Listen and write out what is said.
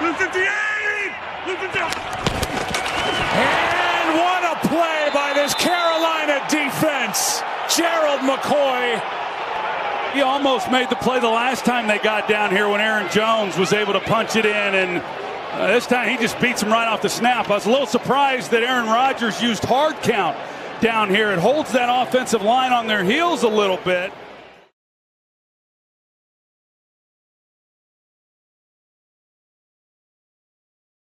Blue 58! Blue 58! And what a play by this Carolina defense. Gerald McCoy. He almost made the play the last time they got down here when Aaron Jones was able to punch it in. And uh, this time he just beats him right off the snap. I was a little surprised that Aaron Rodgers used hard count down here. It holds that offensive line on their heels a little bit.